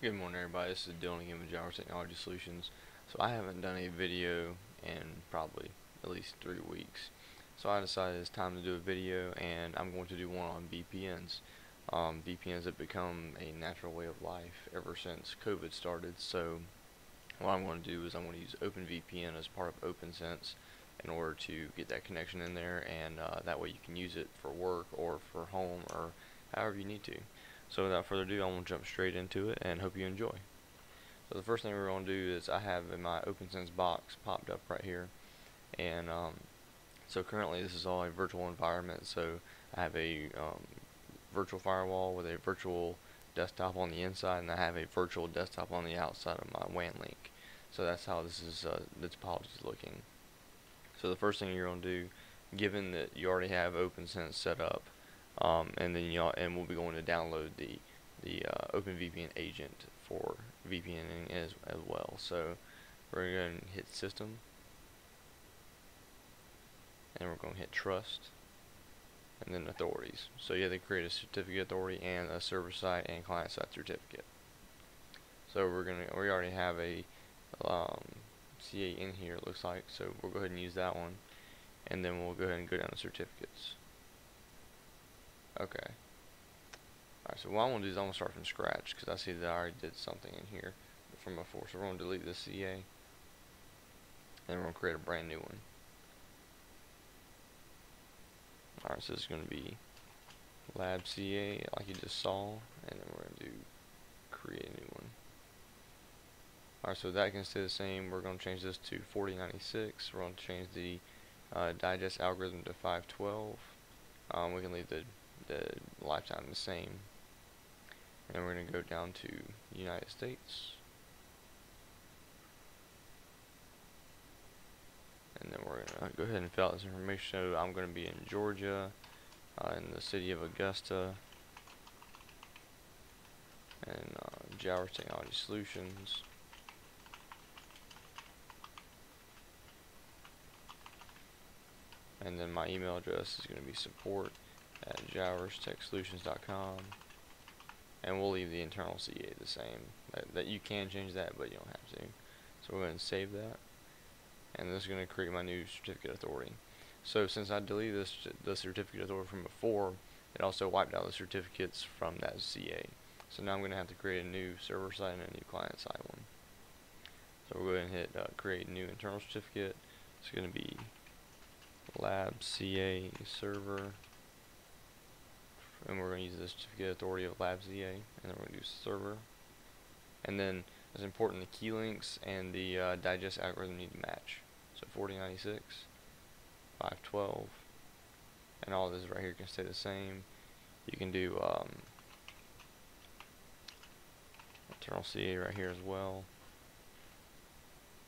Good morning everybody, this is Dylan again with Jowers Technology Solutions. So I haven't done a video in probably at least three weeks. So I decided it's time to do a video and I'm going to do one on VPNs. Um, VPNs have become a natural way of life ever since COVID started. So what I'm going to do is I'm going to use OpenVPN as part of OPNsense in order to get that connection in there and uh, that way you can use it for work or for home or however you need to. So without further ado, I'm going to jump straight into it and hope you enjoy. So the first thing we're going to do is I have in my OPNsense box popped up right here. And um, so currently this is all a virtual environment. So I have a um, virtual firewall with a virtual desktop on the inside and I have a virtual desktop on the outside of my WAN link. So that's how this is uh, this topology is looking. So the first thing you're going to do, given that you already have OPNsense set up, um, and then you and we'll be going to download the the uh, OpenVPN agent for VPNing as as well. So we're going to hit System, and we're going to hit Trust, and then Authorities. So you have to create a certificate authority and a server side and client side certificate. So we're gonna we already have a um, CA in here it looks like so we'll go ahead and use that one and then we'll go ahead and go down to certificates Okay. Alright, so what I'm going to do is I'm going to start from scratch because I see that I already did something in here from before. So we're going to delete this CA. And we're going to create a brand new one. Alright, so this is going to be lab CA like you just saw. And then we're going to do create a new one. Alright, so that can stay the same. We're going to change this to 4096. We're going to change the uh, digest algorithm to 512. Um, we can leave the the lifetime the same. And we're going to go down to United States. And then we're going to go ahead and fill out this information. So I'm going to be in Georgia, uh, in the city of Augusta, and uh, Jowers Technology Solutions. And then my email address is going to be support at jowerstechsolutions.com and we'll leave the internal CA the same. That, that, you can change that but you don't have to. So we're going to save that. And this is going to create my new certificate authority. So since I deleted this the certificate authority from before it also wiped out the certificates from that CA so now I'm going to have to create a new server side and a new client side one. So we'll go ahead and hit uh, create new internal certificate. It's going to be lab CA server and we're going to use the certificate authority of lab CA, and then we're going to do server. And then it's important the key lengths and the uh, digest algorithm need to match. So 4096, 512, and all this right here can stay the same. You can do um, internal CA right here as well,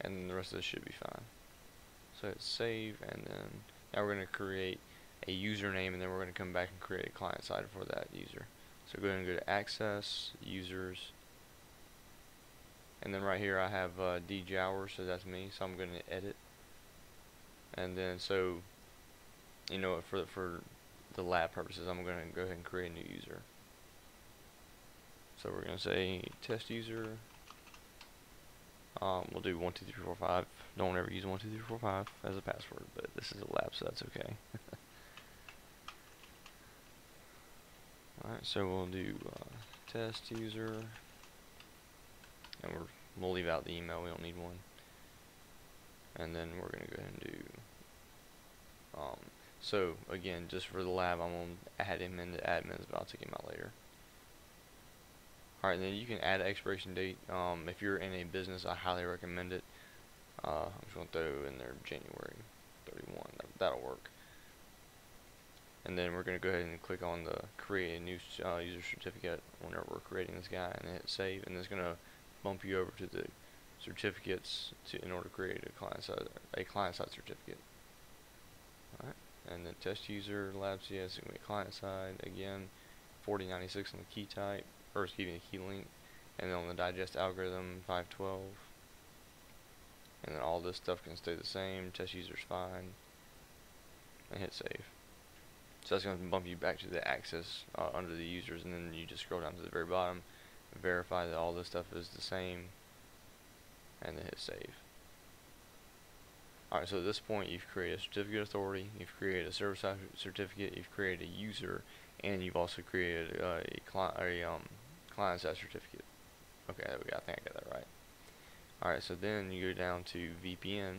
and the rest of this should be fine. So hit save, and then now we're going to create a username and then we're going to come back and create a client side for that user. So go ahead and go to access, users, and then right here I have uh, D Jowers, so that's me, so I'm going to edit. And then so, you know, for, for the lab purposes, I'm going to go ahead and create a new user. So we're going to say test user. Um, we'll do 12345. Don't ever use 12345 as a password, but this is a lab, so that's okay. Alright, so we'll do uh, test user, and we're, we'll leave out the email, we don't need one. And then we're going to go ahead and do, um, so again, just for the lab, I'm going to add him into admins, but I'll take him out later. Alright, then you can add expiration date. Um, if you're in a business, I highly recommend it. Uh, I'm just going to throw in there January 31. That, that'll work and then we're going to go ahead and click on the create a new uh, user certificate whenever we're creating this guy and hit save and it's going to bump you over to the certificates to in order to create a client side a client side certificate. Alright and then test user lab CS going to be client side again 4096 on the key type or excuse me the key length and then on the digest algorithm 512 and then all this stuff can stay the same test user's fine and hit save so that's going to bump you back to the access uh, under the users and then you just scroll down to the very bottom verify that all this stuff is the same and then hit save. Alright, so at this point you've created a certificate authority, you've created a server side certificate, you've created a user, and you've also created a, client, a um, client side certificate. Okay, there we go. I think I got that right. Alright, so then you go down to VPN,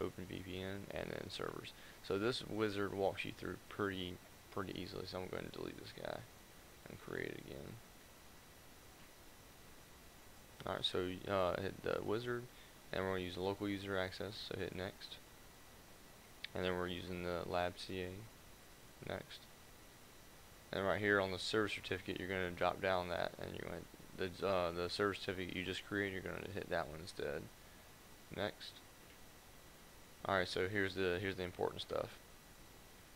OpenVPN, and then servers. So this wizard walks you through pretty pretty easily, so I'm going to delete this guy and create it again. Alright, so uh, hit the wizard, and we're going to use local user access, so hit next. And then we're using the lab CA, next. And right here on the server certificate, you're going to drop down that, and you're going to the uh, the server certificate you just created, you're going to hit that one instead. Next. Alright, so here's the here's the important stuff.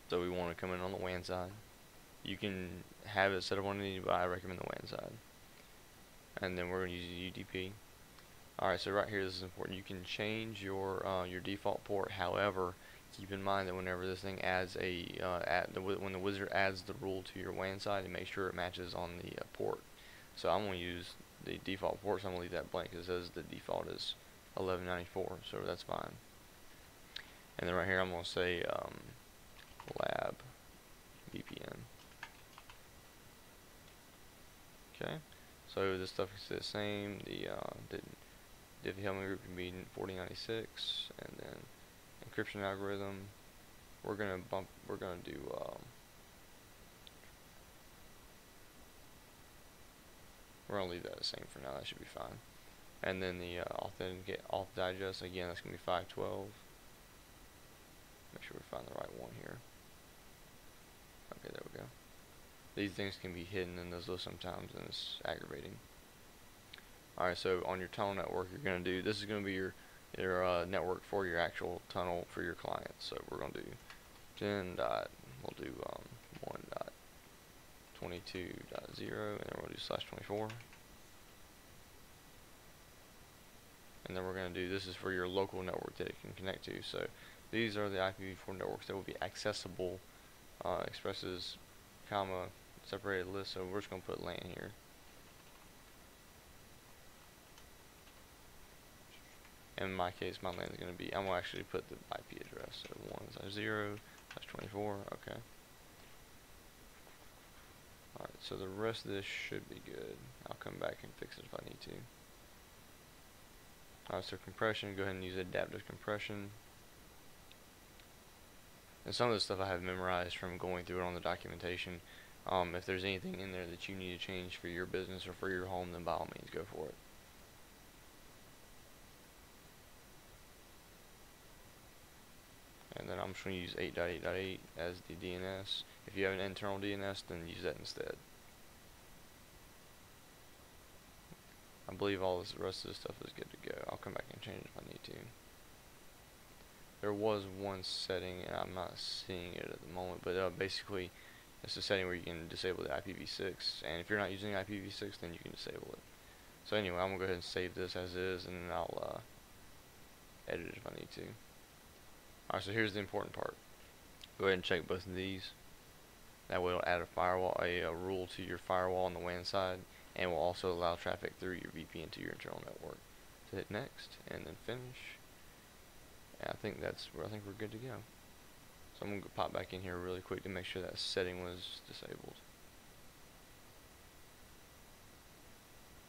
So we want to come in on the WAN side. You can have it set up on any, but I recommend the WAN side. And then we're going to use UDP. Alright, so right here this is important. You can change your uh, your default port. However, keep in mind that whenever this thing adds a uh, add the, when the wizard adds the rule to your WAN side, make sure it matches on the uh, port. So I'm going to use the default port, so I'm going to leave that blank. It says the default is 1194, so that's fine. And then right here I'm going to say um, lab VPN. Okay, so this stuff is the same. The uh, the Diffie-Hellman group can be 4096, and then encryption algorithm. We're gonna bump. We're gonna do. Um, we're gonna leave that the same for now. That should be fine. And then the uh, authenticate auth digest again. That's gonna be 512. Make sure we find the right one here. Okay, there we go. These things can be hidden in those lists sometimes, and it's aggravating. Alright, so on your tunnel network, you're going to do, this is going to be your, your uh, network for your actual tunnel for your client. So we're going to do 10 dot, we'll do um, 1 dot 22 dot 0, and then we'll do slash 24. And then we're going to do, this is for your local network that it can connect to. So these are the IPv4 networks that will be accessible, uh, expresses, comma, separated list, so we're just going to put LAN here. in my case, my LAN is going to be, I'm to actually put the IP address. So 1 0 slash 24. Okay. Alright, so the rest of this should be good. I'll come back and fix it if I need to. Alright, so compression, go ahead and use adaptive compression. And some of the stuff I have memorized from going through it on the documentation. Um, if there's anything in there that you need to change for your business or for your home, then by all means go for it. and then I'm just going to use 8.8.8 as the DNS. If you have an internal DNS, then use that instead. I believe all this, the rest of this stuff is good to go. I'll come back and change if I need to. There was one setting, and I'm not seeing it at the moment, but uh, basically it's a setting where you can disable the IPv6, and if you're not using IPv6, then you can disable it. So anyway, I'm going to go ahead and save this as is, and then I'll uh, edit it if I need to. Alright, so here's the important part. Go ahead and check both of these. That way it'll add a firewall, a, a rule to your firewall on the WAN side, and will also allow traffic through your VPN to your internal network. So hit next, and then finish. And I think that's where I think we're good to go. So I'm going to pop back in here really quick to make sure that setting was disabled.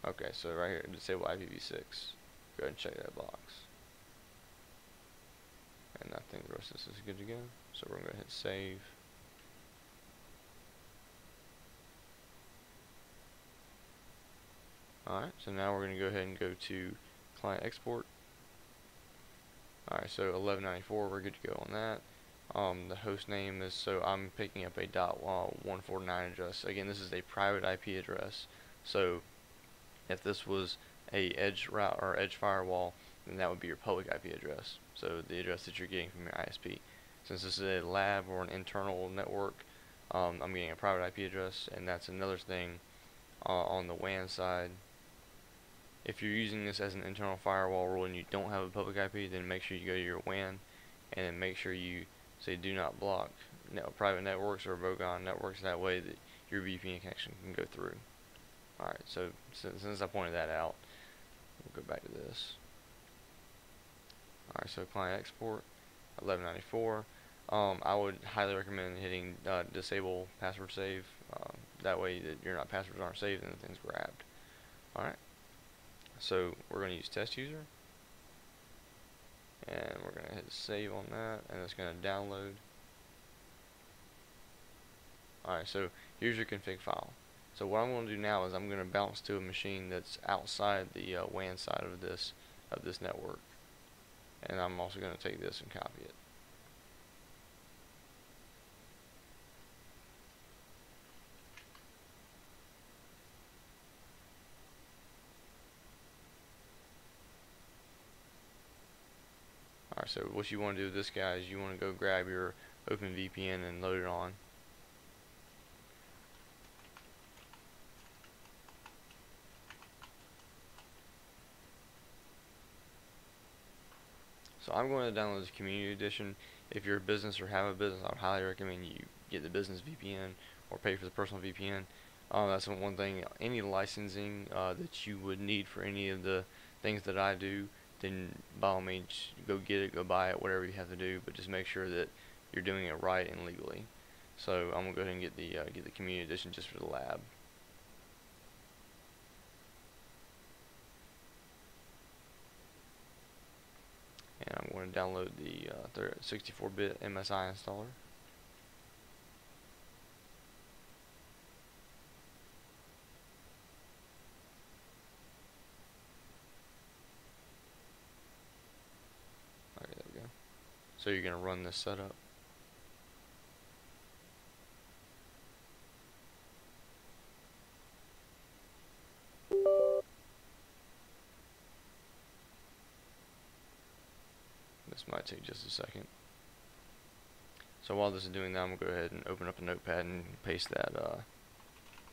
Okay, so right here, disable IPv6. Go ahead and check that box and I think the rest of this is good to go. So we're going to hit save. Alright, so now we're going to go ahead and go to client export. Alright, so 1194, we're good to go on that. Um, the host name is, so I'm picking up a dot uh, 149 address. Again, this is a private IP address. So if this was a edge route or edge firewall, then that would be your public IP address. So the address that you're getting from your ISP. Since this is a lab or an internal network, um, I'm getting a private IP address, and that's another thing uh, on the WAN side. If you're using this as an internal firewall rule and you don't have a public IP, then make sure you go to your WAN and then make sure you say do not block private networks or bogon networks. That way that your VPN connection can go through. Alright, so since, since I pointed that out, we'll go back to this. Alright, so client export, 1194. Um, I would highly recommend hitting uh, disable password save. Um, that way that your not passwords aren't saved and thing's grabbed. Alright, so we're going to use test user. And we're going to hit save on that, and it's going to download. Alright, so here's your config file. So what I'm going to do now is I'm going to bounce to a machine that's outside the uh, WAN side of this of this network. And I'm also going to take this and copy it. Alright, so what you want to do with this guy is you want to go grab your OpenVPN and load it on. So I'm going to download the community edition. If you're a business or have a business, I would highly recommend you get the business VPN or pay for the personal VPN. Um, that's one thing. Any licensing uh, that you would need for any of the things that I do, then by all means go get it, go buy it, whatever you have to do. But just make sure that you're doing it right and legally. So I'm gonna go ahead and get the uh, get the community edition just for the lab. and I'm going to download the 64-bit uh, MSI installer. Okay, there we go. So you're going to run this setup. This might take just a second. So while this is doing that, I'm going to go ahead and open up a notepad and paste that uh,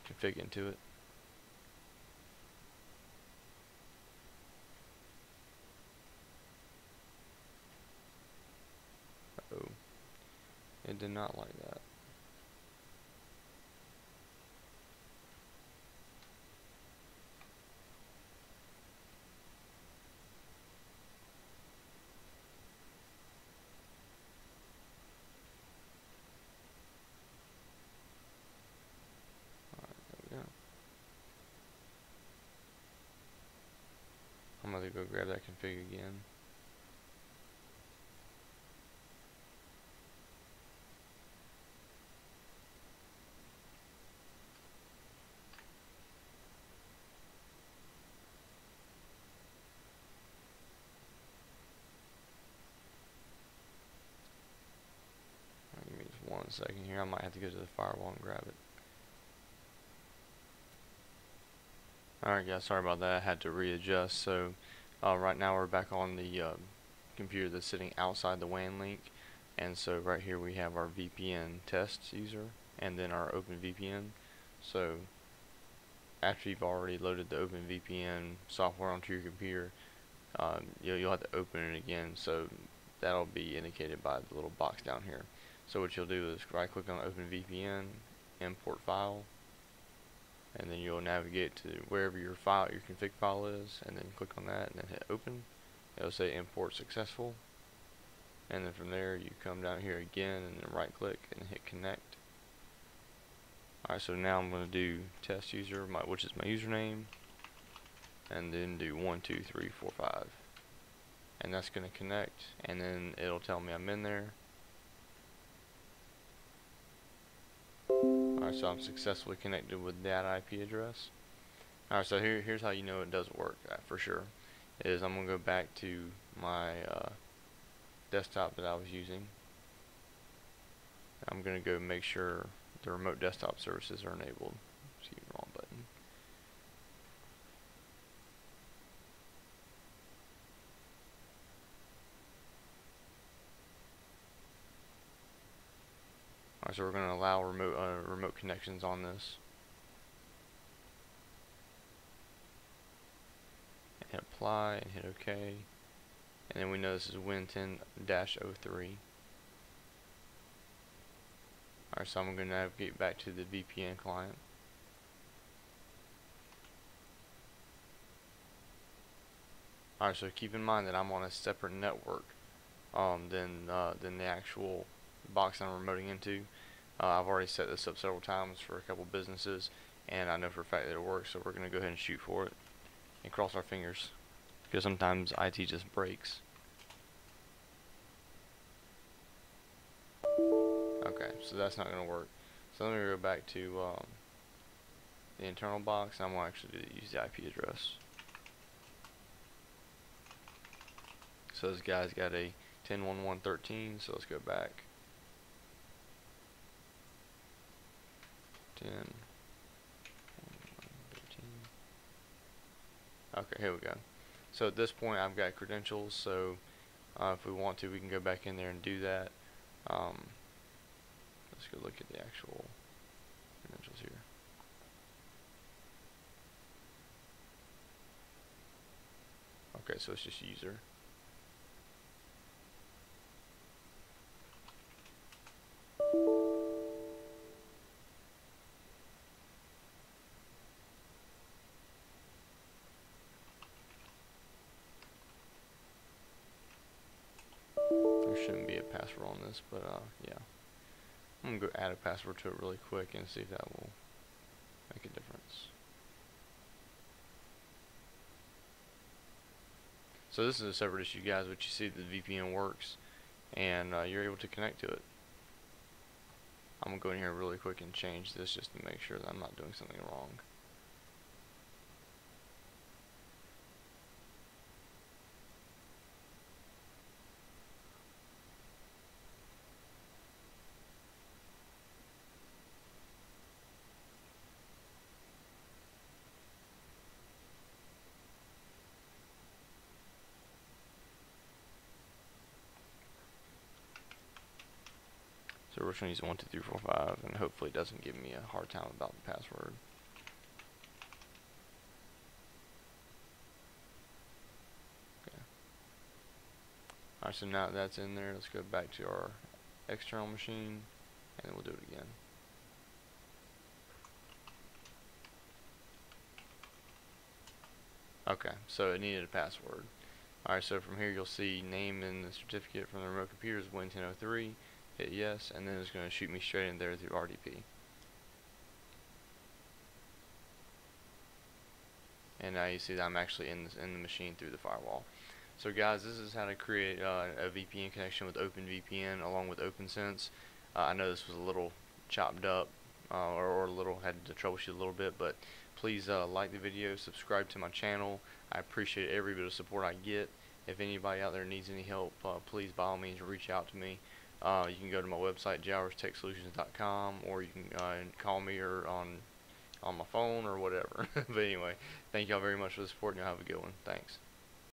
config into it. Uh oh It did not like that. I'm to go grab that config again. Give me just one second here. I might have to go to the firewall and grab it. Alright guys, sorry about that. I had to readjust. So uh, right now we're back on the uh, computer that's sitting outside the WAN link. And so right here we have our VPN test user and then our OpenVPN. So after you've already loaded the OpenVPN software onto your computer, um, you'll, you'll have to open it again. So that'll be indicated by the little box down here. So what you'll do is right click on OpenVPN, import file, and then you'll navigate to wherever your file, your config file is, and then click on that and then hit open. It'll say import successful, and then from there you come down here again and then right click and hit connect. Alright, so now I'm going to do test user, my, which is my username, and then do one, two, three, four, five, and that's going to connect, and then it'll tell me I'm in there. Alright, so I'm successfully connected with that IP address. Alright, so here, here's how you know it does work uh, for sure. Is I'm going to go back to my uh, desktop that I was using. I'm going to go make sure the remote desktop services are enabled. so we're going to allow remote, uh, remote connections on this. And hit apply and hit OK. And then we know this is Win 10-03. Alright, so I'm going to navigate back to the VPN client. Alright, so keep in mind that I'm on a separate network um, than, uh, than the actual box I'm remoting into. Uh, I've already set this up several times for a couple businesses and I know for a fact that it works so we're going to go ahead and shoot for it and cross our fingers because sometimes IT just breaks. Okay, so that's not going to work. So let me go back to um, the internal box. I'm going to actually use the IP address. So this guy's got a 10.11.13, so let's go back. 10. Okay, here we go. So at this point I've got credentials, so uh, if we want to we can go back in there and do that. Um, let's go look at the actual credentials here. Okay, so it's just user. But uh, yeah. I'm going to go add a password to it really quick and see if that will make a difference. So this is a separate issue guys, but you see the VPN works and uh, you're able to connect to it. I'm going to go in here really quick and change this just to make sure that I'm not doing something wrong. So we're just going to use 1, 2, 3, 4, 5, and hopefully doesn't give me a hard time about the password. Okay. Alright, so now that's in there, let's go back to our external machine, and we'll do it again. Okay, so it needed a password. Alright, so from here you'll see name and the certificate from the remote computer is Win1003 hit yes, and then it's going to shoot me straight in there through RDP. And now you see that I'm actually in, in the machine through the firewall. So guys, this is how to create uh, a VPN connection with OpenVPN along with OPNsense. Uh, I know this was a little chopped up uh, or, or, a little had to troubleshoot a little bit, but please uh, like the video, subscribe to my channel. I appreciate every bit of support I get. If anybody out there needs any help, uh, please by all means reach out to me. Uh, you can go to my website, jowerstechsolutions.com, or you can uh, call me or on on my phone or whatever. but anyway, thank y'all very much for the support, and y'all have a good one. Thanks.